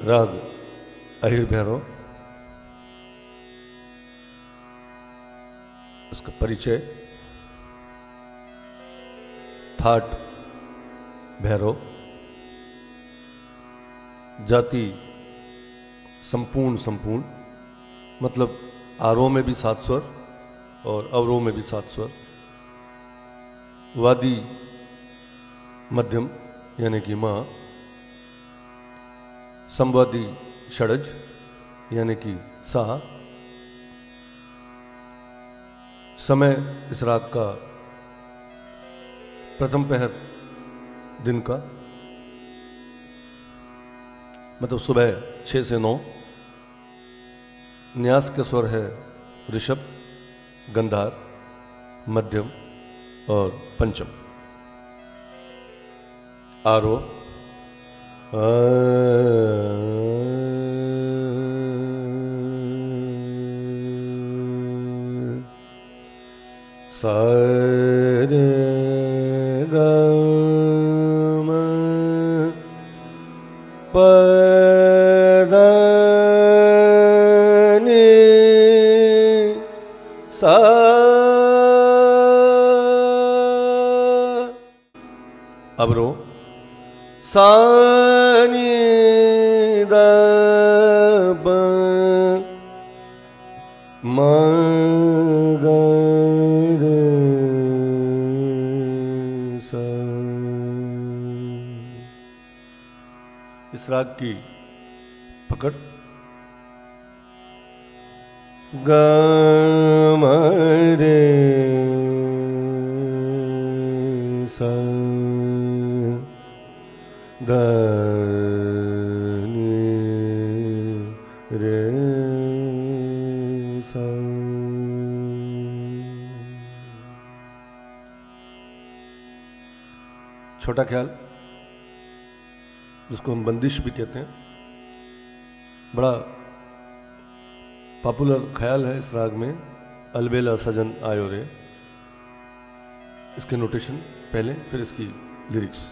राग, अहिर भैरव इसका परिचय, थाट भैरव। जाति संपूर्ण संपूर्ण मतलब आरोह में भी सात स्वर और अवरोह में भी सात स्वर। वादी मध्यम, यानी कि माँ संवादी षडज, यानी कि सा समय इस राग का प्रथम पहर दिन का। मतलब सुबह छः से नौ। न्यास के स्वर है ऋषभ, गंधार, मध्यम और पंचम। आरो सारे गम पदनी सा इस राग की पकड़। रे सा छोटा ख्याल। जिसको हम बंदिश भी कहते हैं। बड़ा पॉपुलर ख्याल है इस राग में, अलबेला सजन आयो रे। इसके नोटेशन पहले, फिर इसकी लिरिक्स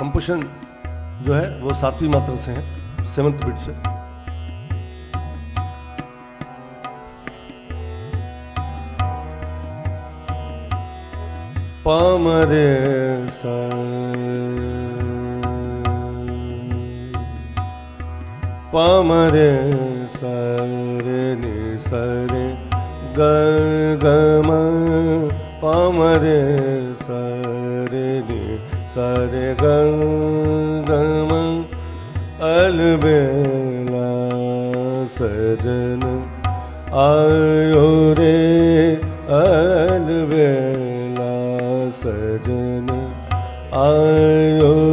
कंपोजिशन जो है, वो सातवीं मात्रा से है। सेवंथ बीट से पामरे पामरे सरे नि सरे ग गम पामरे सरे नि सरे ग अलबेला सजन आयो रे अलबेला सजन आयो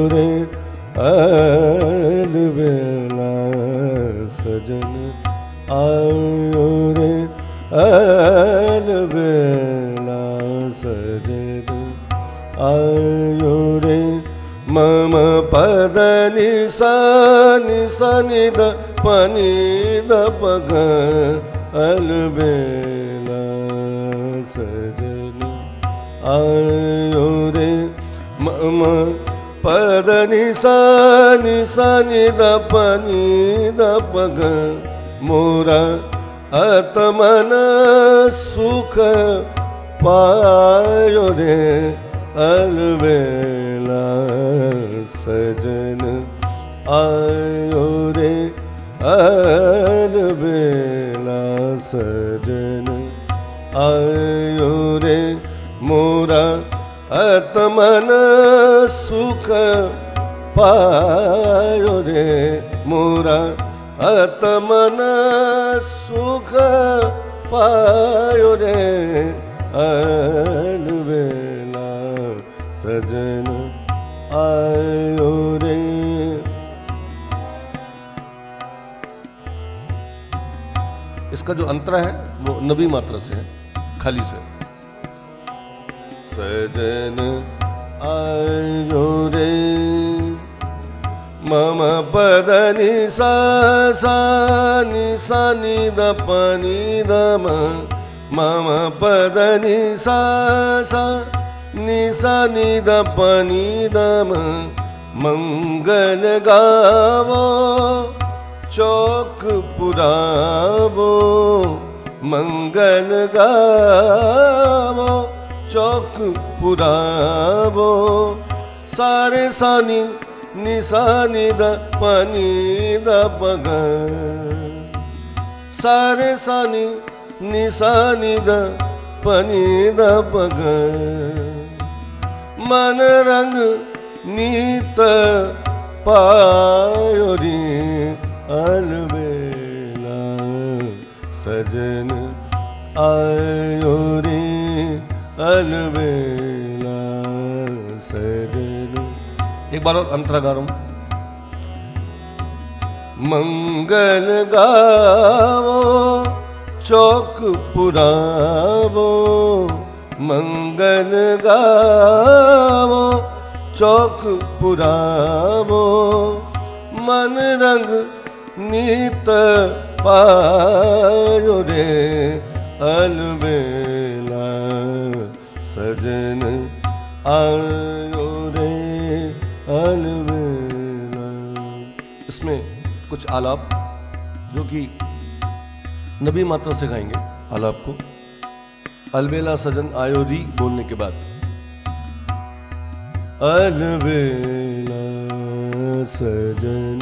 द पग अलबेला सजन। आयो रे मम पद निसा निसा निद पनि द पग मोरा आत्मन सुख रे अलबेला सजन आयो रे अलबेला सजन। आयो रे मोरा आत्मन सुख पायो रे। मोरा आत्मन सुख पायो रे। अलबेला सजन, आयो इसका जो अंतरा है, वो नबी मात्रा से है, खाली से। सजन आयो रे, मम पद नि सा नि सा, नि, द, प, नि, द, म। मम पद नि सा नि सा, नि, द, प, नि, द, म। मंगल गावो चौक पुरावो, मंगल गावो। चौक पुरावो, सारे सानी निशानी द पनी द पग सारे सानी निशानी द पनी द पग मन रंग नीत पायोरी अलबेला सजन आयो रे अलबेला सजन। एक बार और अंतरा गा रहा हूँ मंगल गावो, चौक पुरावो। मंगल गावो, चौक पुरावो। मन रंग नीत पायो रे अलबेला सजन आयो रे, अलबेला। इसमें कुछ आलाप जो कि नबी मात्रा से गाएँगे। आलाप को, अलबेला सजन आयो री बोलने के बाद। अलबेला सजन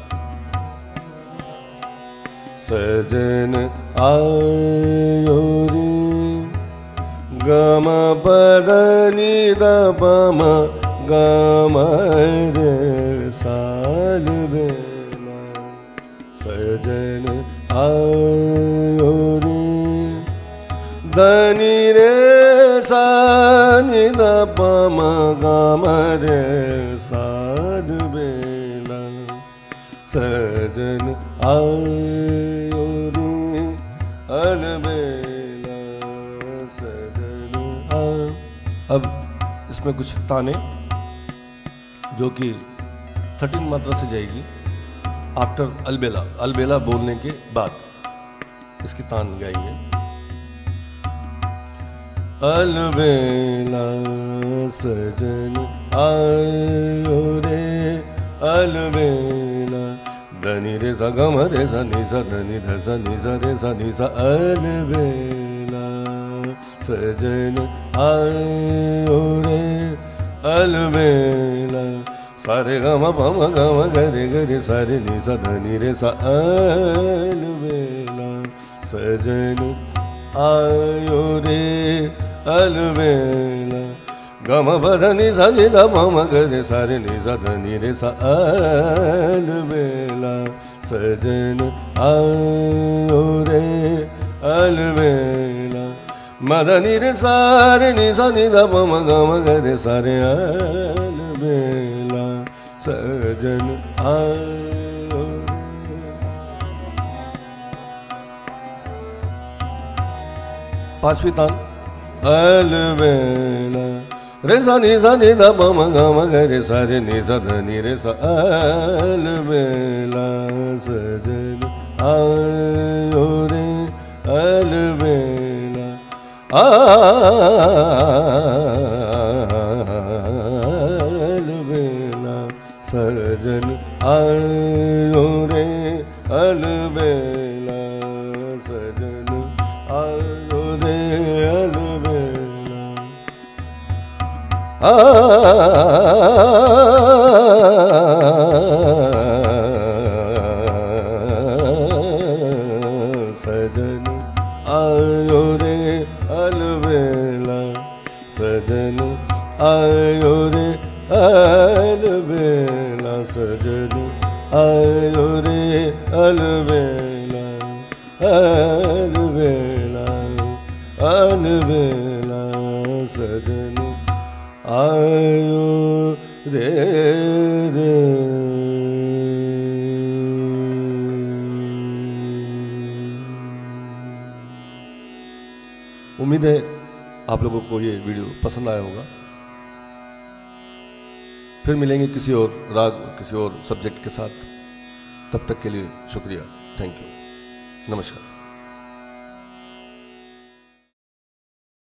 सजन आयरी। गामाधनि दा मा। गामरे सजबेला सजन आी धनि रे गरे सजबेला सजन आ अब इसमें कुछ ताने जो कि थर्टीन मात्रा से जाएगी आफ्टर अलबेला अलबेला बोलने के बाद इसकी तान गाएँगे। अलबेला सजन आयो रे, अलबेला, धनी रे सा गम रे सा नि सा धनी ध सा नि रे सा अलबेला। सजन आयो रे अलबेला सारे गम पम गम गरे गरे सारे नि धनी रे सा अलबेला सजन आयो गम बद नि सा नि ध पम गरे सारे नि सा धनी रे सा अलबेला सजन अलबेला मदनी रे सारे नि सा नि ध पम गम गरे सारे अलबेला सजन आयो रे पांचवी तान अलबेला रे सा नि सा नि ध प म ग म ग रे सा रे नि सा ध नि रे सा अलबेला सजन आयो अलबेला सजन आयो रे अलबेला सजन आयो रे अलबेला सजन अलबेला सजन आयो रे अलबेला अलबेला अलबेला सजन आयो रे रे उम्मीद है आप लोगों को ये वीडियो पसंद आया होगा। फिर मिलेंगे किसी और राग, किसी और सब्जेक्ट के साथ। तब तक के लिए शुक्रिया। थैंक यू नमस्कार।